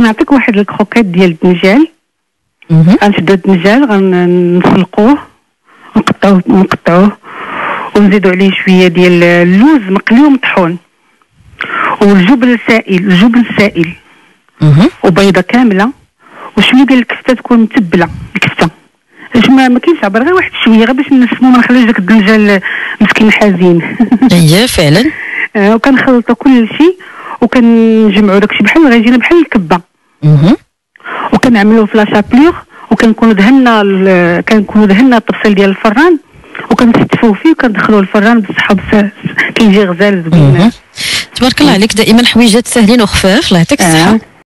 نعطيك واحد الكروكيت ديال الدنجال. غنشدو الدنجال غنسلقوه ونقطعوه نقطعوه ونزيدو عليه شوية ديال اللوز مقلي ومطحون والجبن السائل الجبن السائل. وبيضة كاملة. وشوية ديال الكفتة تكون متبلة الكفتة. باش ما ما كاينش عبر غير واحد شوية غير باش نسمو ما نخليوش داك الدنجال مسكين حزين. اييه فعلا. آه، وكنخلطو كل شيء وكنجمعو داكشي بحال غيجينا بحال الكبة. وكنعملوه في لاشابلور وكنكونوا دهنا ال- كنكونوا دهنا الطبسيل ديال الفران وكنستفوه فيه وكندخلوه الفران بالصحه بس كيجي غزال زوين. تبارك الله عليك دائما حويجات ساهلين وخفاف الله يعطيك الصحة آه.